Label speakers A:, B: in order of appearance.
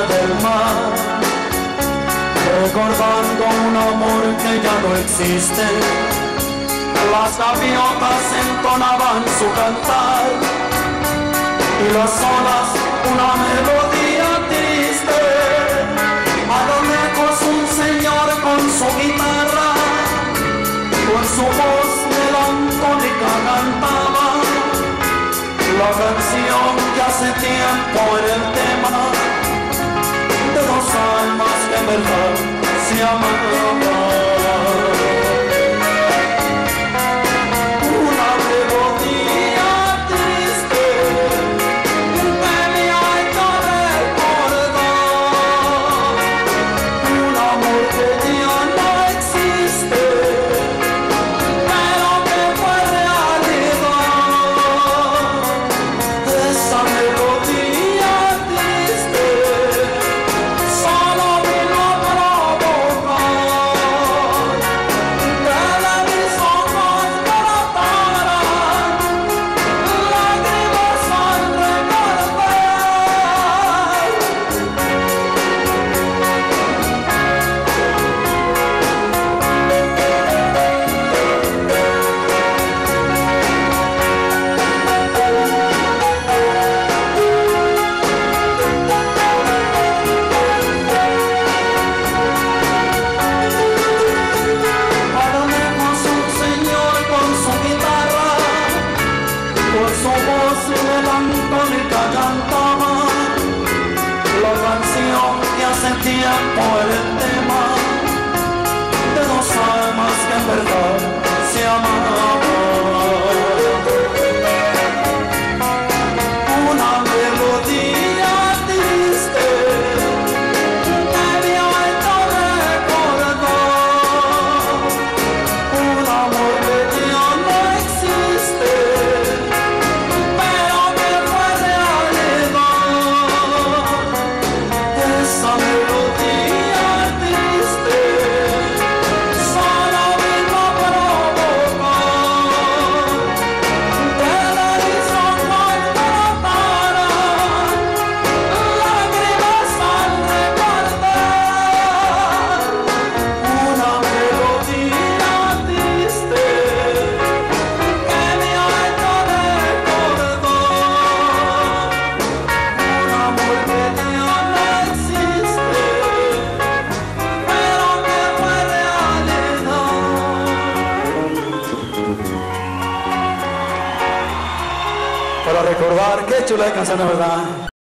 A: del mar, recordando un amor que ya no existe. Las gaviotas entonaban su cantar y las olas una melodía Siamo bonita cantaba. La canción que hace tiempo eres para recordar qué chula de canción, ¿verdad?